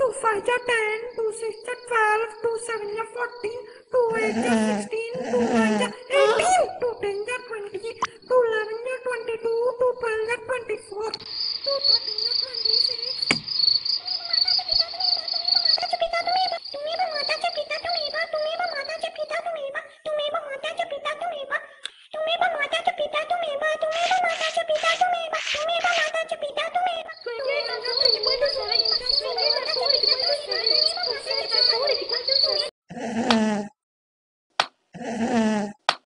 2 5 are 10, 2 6 are 12, 2 7 are 14, 2 8 are 16, 2 9 are 18, 2 10 are 20, 2 11 are 22, 2 12 are 24, 2 13 are 26, 到底几多岁？